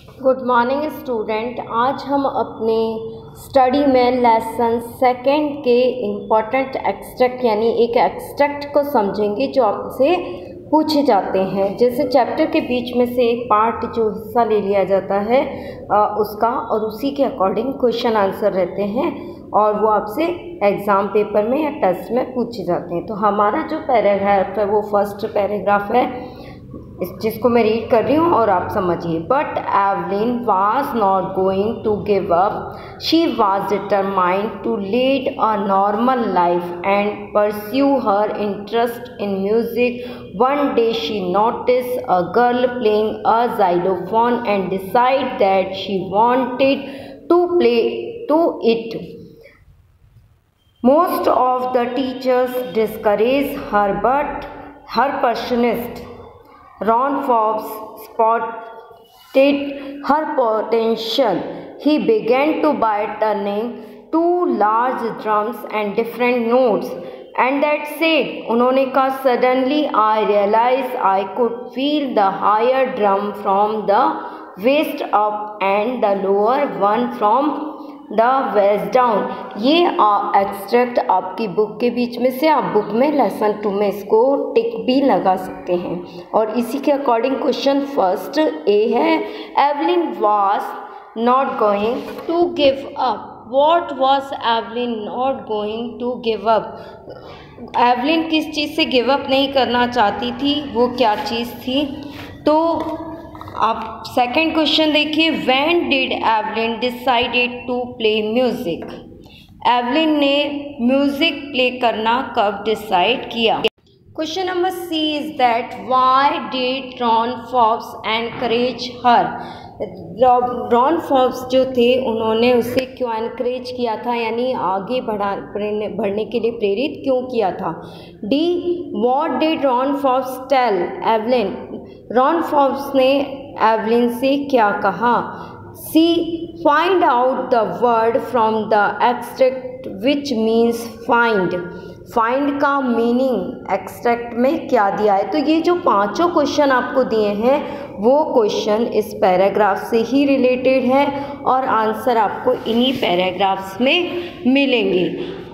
Good morning student आज हम अपने स्टडी में लेसन सेकंड के इंपॉर्टेंट एक्सट्रैक्ट यानी एक एक्सट्रैक्ट को समझेंगे जो आपसे पूछे जाते हैं। जैसे चैप्टर के बीच में से एक पार्ट जो हिस्सा ले लिया जाता है आ, उसका और उसी के अकॉर्डिंग क्वेश्चन आंसर रहते हैं और वो आपसे एग्ज़ाम पेपर में या टेस्ट में पूछे जाते हैं। तो हमारा जो पैराग्राफ है वो फ़र्स्ट पैराग्राफ है। इस जिसको मैं रीड कर रही हूँ और आप समझिए। But Evelyn was not going to give up she was determined to lead a normal life and pursue her interest in music one day she notice a girl playing a xylophone and decide that she wanted to play to it most of the teachers discourage her but her percussionist Ron Forbes spotted her potential. He began to by turning two large drums and different notes. And that said, उन्होंने कहा suddenly I realized I could feel the higher drum from the waist up and the lower one from the waist down. ये extract आपकी book के बीच में से आप book में लेसन टू में इसको टिक भी लगा सकते हैं। और इसी के अकॉर्डिंग क्वेश्चन फ़र्स्ट ए है। Evelyn was not going to give up what was Evelyn not going to give up Evelyn किस चीज़ से गिव अप नहीं करना चाहती थी? वो क्या चीज़ थी? तो आप सेकंड क्वेश्चन देखिए when did Evelyn decided to play music Evelyn ने म्यूज़िक प्ले करना कब डिसाइड किया? Question number C is that why did Ron Forbes encourage her Ron Forbes जो थे, उन्होंने उसे क्यों एनकरेज किया था? यानी आगे बढ़ा, बढ़ने के लिए प्रेरित क्यों किया था? D what did Ron Forbes tell Evelyn Ron Forbes ने एवलिन से क्या कहा? C find out the word from the extract which means find find का मीनिंग एक्सट्रैक्ट में क्या दिया है? तो ये जो पाँचों क्वेश्चन आपको दिए हैं, वो क्वेश्चन इस पैराग्राफ से ही रिलेटेड है और आंसर आपको इन्हीं पैराग्राफ्स में मिलेंगे।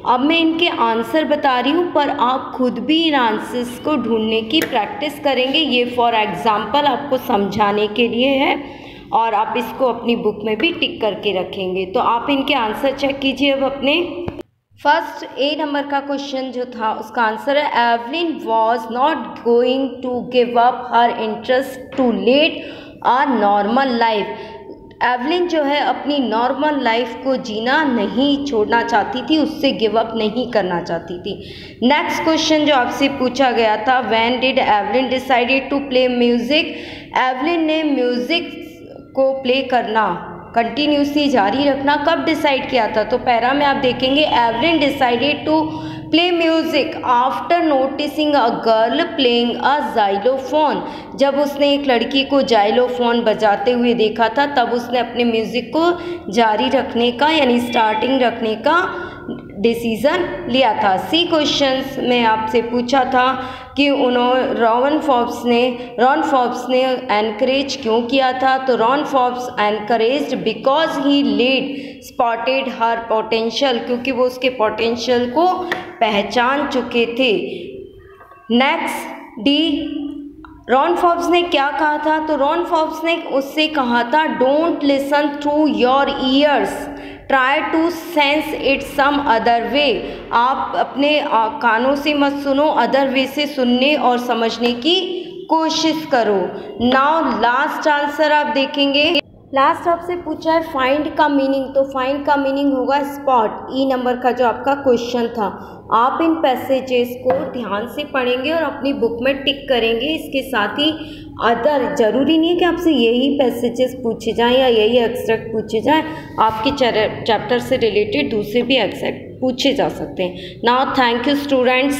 अब मैं इनके आंसर बता रही हूँ, पर आप खुद भी इन आंसर्स को ढूँढने की प्रैक्टिस करेंगे। ये फॉर एग्ज़ाम्पल आपको समझाने के लिए है और आप इसको अपनी बुक में भी टिक करके रखेंगे। तो आप इनके आंसर चेक कीजिए अब अपने। फ़र्स्ट ए नंबर का क्वेश्चन जो था, उसका आंसर है Evelyn was not going to give up her interest to lead a normal life Evelyn जो है अपनी नॉर्मल लाइफ को जीना नहीं छोड़ना चाहती थी, उससे गिव अप नहीं करना चाहती थी। नेक्स्ट क्वेश्चन जो आपसे पूछा गया था when did Evelyn decided to play music Evelyn ने म्यूज़िक को प्ले करना कंटिन्यूसली जारी रखना, कब डिसाइड किया था? तो पैरा में आप देखेंगे Evelyn decided to play music after noticing a girl playing a xylophone जब उसने एक लड़की को जाइलोफोन बजाते हुए देखा था, तब उसने अपने म्यूज़िक को जारी रखने का, यानी स्टार्टिंग रखने का डिसीज़न लिया था। सी क्वेश्चंस में आपसे पूछा था कि उन्होंने रॉन फॉब्स ने रॉन फॉब्स ने एनकरेज क्यों किया था? तो Ron Forbes encourage because he lead spotted her potential क्योंकि वो उसके पोटेंशियल को पहचान चुके थे। नेक्स्ट डी रॉन फॉब्स ने क्या कहा था? तो रॉन फॉब्स ने उससे कहा था don't listen through your ears try to sense it some other way आप अपने कानों से मत सुनो अदर वे से सुनने और समझने की कोशिश करो। नाउ लास्ट आंसर आप देखेंगे। लास्ट आपसे पूछा है फाइंड का मीनिंग तो फाइंड का मीनिंग होगा स्पॉट ई नंबर का जो आपका क्वेश्चन था. आप इन पैसेजेस को ध्यान से पढ़ेंगे और अपनी बुक में टिक करेंगे. इसके साथ ही अदर ज़रूरी नहीं है कि आपसे यही पैसेजेस पूछे जाएँ या यही एक्सट्रैक्ट पूछे जाएँ. आपके चैप्टर से रिलेटेड दूसरे भी एक्सट्रैक्ट पूछे जा सकते हैं. Now thank you students